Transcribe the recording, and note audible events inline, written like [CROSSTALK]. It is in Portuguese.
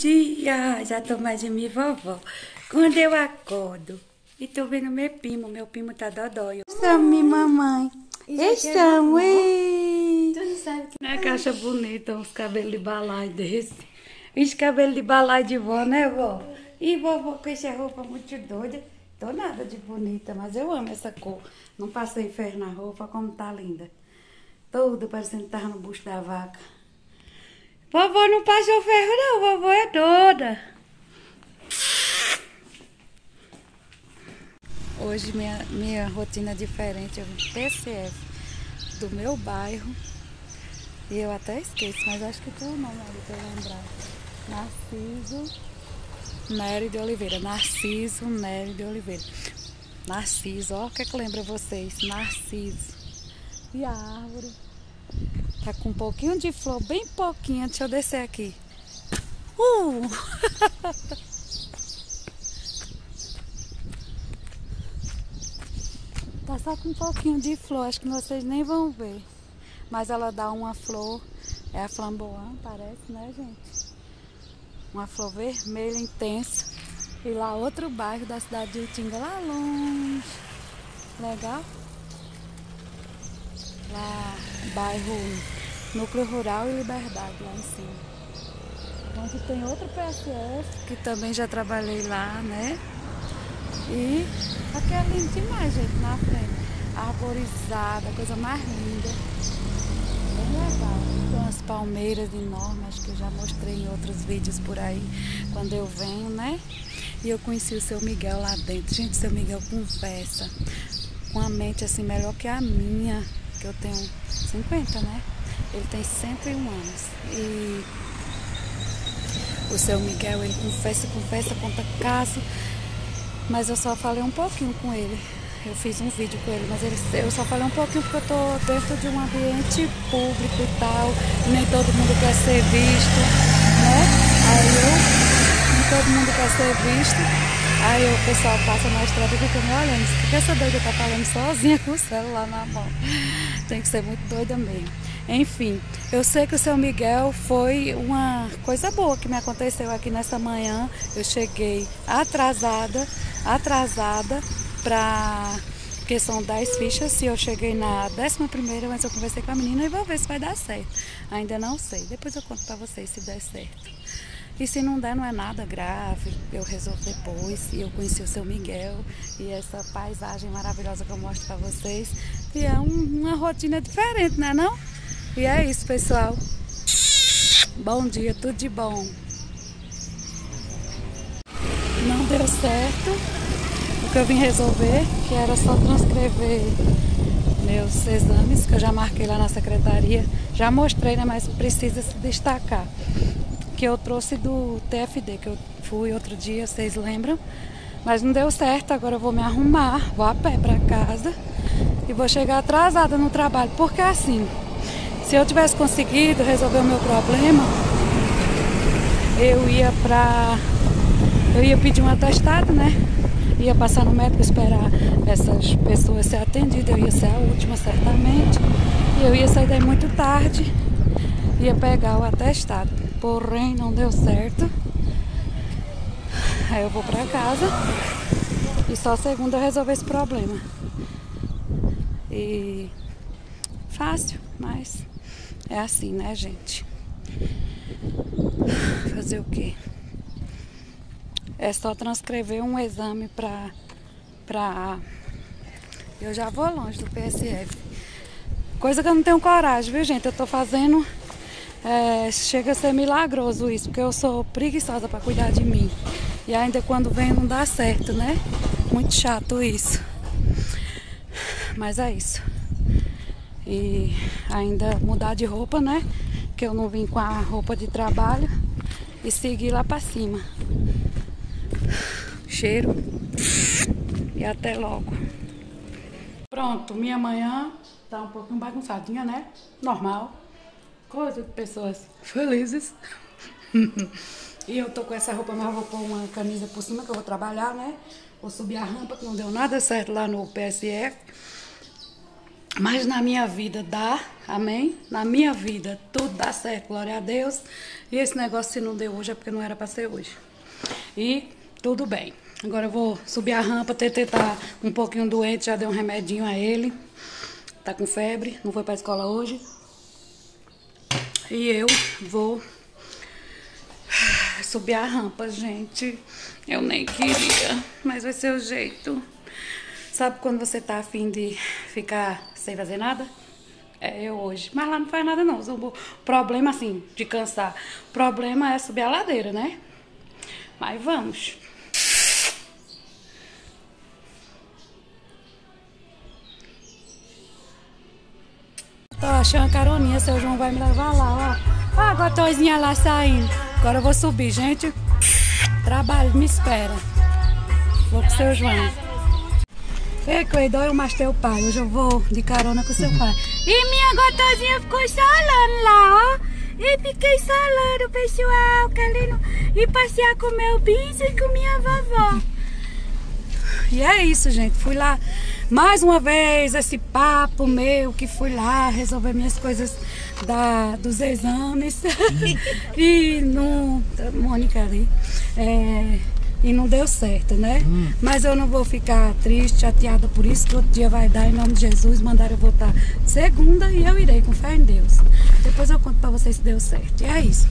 dia! Já tô mais de minha vovó. Quando eu acordo e tô vendo meu primo, meu primo tá dodói. Minha mamãe. Estamos, ei! Tu não sabe que... Na caixa bonita, uns cabelos de balai desse. Os cabelos de balai de vó, né, vó? E vovó com essa roupa muito doida. Tô nada de bonita, mas eu amo essa cor. Não passei ferro na roupa, como tá linda. Tudo parecendo que tava no busto da vaca. Vovó não passou ferro, não. Vovó é toda. Hoje minha, minha rotina é diferente. Eu vim PCF do meu bairro. E eu até esqueço, mas acho que tu não, Mari, pra eu lembrar. Narciso Nery de Oliveira. Narciso Nery de Oliveira. Narciso, ó, o que é que lembra vocês? Narciso. E a árvore tá com um pouquinho de flor, bem pouquinho. Deixa eu descer aqui. Uh! [LAUGHS] tá só com um pouquinho de flor, acho que vocês nem vão ver. Mas ela dá uma flor, é a flamboyant, parece, né, gente? Uma flor vermelha intensa. E lá outro bairro da cidade de Utinga, lá longe. Legal? Lá, bairro Núcleo Rural e Liberdade, lá em cima. Onde tem outro PSF, que também já trabalhei lá, né? E aqui é lindo demais, gente, na frente. Arborizada, coisa mais linda. Bem legal. Tem umas palmeiras enormes, que eu já mostrei em outros vídeos por aí, quando eu venho, né? E eu conheci o seu Miguel lá dentro. Gente, seu Miguel conversa com a mente assim melhor que a minha que eu tenho 50, né? Ele tem 101 anos. E o seu Miguel, ele confessa, confessa, conta caso. Mas eu só falei um pouquinho com ele. Eu fiz um vídeo com ele, mas ele, eu só falei um pouquinho porque eu tô dentro de um ambiente público e tal. E nem todo mundo quer ser visto, né? Aí eu, nem todo mundo quer ser visto. Aí o pessoal passa na estrada e fica me olhando. O que essa doida tá falando sozinha com o celular na mão? Tem que ser muito doida mesmo. Enfim, eu sei que o seu Miguel foi uma coisa boa que me aconteceu aqui nessa manhã. Eu cheguei atrasada, atrasada para porque são 10 fichas. Se eu cheguei na 11 primeira, mas eu conversei com a menina e vou ver se vai dar certo. Ainda não sei. Depois eu conto para vocês se der certo. E se não der, não é nada grave, eu resolvo depois. E eu conheci o seu Miguel e essa paisagem maravilhosa que eu mostro para vocês. E é um, uma rotina diferente, né não? E é isso, pessoal. Bom dia, tudo de bom. Não deu certo o que eu vim resolver, que era só transcrever meus exames, que eu já marquei lá na secretaria. Já mostrei, né? Mas precisa se destacar que eu trouxe do TFD, que eu fui outro dia, vocês lembram? Mas não deu certo, agora eu vou me arrumar, vou a pé para casa e vou chegar atrasada no trabalho. Porque assim, se eu tivesse conseguido resolver o meu problema, eu ia pra. Eu ia pedir um atestado, né? Ia passar no médico esperar essas pessoas ser atendidas, eu ia ser a última certamente. E eu ia sair daí muito tarde, ia pegar o atestado porém não deu certo. Aí eu vou pra casa e só segunda eu resolver esse problema. E fácil, mas é assim, né, gente? Fazer o quê? É só transcrever um exame pra, pra. Eu já vou longe do PSF. Coisa que eu não tenho coragem, viu, gente? Eu tô fazendo é, chega a ser milagroso isso, porque eu sou preguiçosa para cuidar de mim. E ainda quando vem não dá certo, né? Muito chato isso. Mas é isso. E ainda mudar de roupa, né? Que eu não vim com a roupa de trabalho e seguir lá para cima. Cheiro e até logo. Pronto, minha manhã tá um pouquinho bagunçadinha, né? Normal coisa de pessoas felizes. e eu tô com essa roupa, mas vou pôr uma camisa por cima que eu vou trabalhar, né? Vou subir a rampa que não deu nada certo lá no PSF. Mas na minha vida dá, amém? Na minha vida tudo dá certo, glória a Deus. E esse negócio se não deu hoje é porque não era para ser hoje. E tudo bem. Agora eu vou subir a rampa, TT tá um pouquinho doente, já dei um remedinho a ele. Tá com febre, não foi pra escola hoje. E eu vou subir a rampa, gente. Eu nem queria, mas vai ser o jeito. Sabe quando você tá afim de ficar sem fazer nada? É eu hoje. Mas lá não faz nada não. O problema, assim, de cansar. O problema é subir a ladeira, né? Mas vamos. Tô achando a caroninha, seu João vai me levar lá, ó. Ó a gotozinha lá saindo. Agora eu vou subir, gente. Trabalho, me espera. Vou com o seu João. Ei, Cleidon, eu mais teu pai. Hoje eu vou de carona com seu pai. E minha gotozinha ficou solando lá, ó. E fiquei solando, pessoal, querendo ir passear com meu bicho e com minha vovó. E é isso, gente. Fui lá mais uma vez, esse papo meu que fui lá resolver minhas coisas da, dos exames. [LAUGHS] e no. Mônica ali. É, e não deu certo, né? Hum. Mas eu não vou ficar triste, chateada por isso, que outro dia vai dar em nome de Jesus, mandaram eu voltar segunda e eu irei com fé em Deus. Depois eu conto pra vocês se deu certo. E é isso.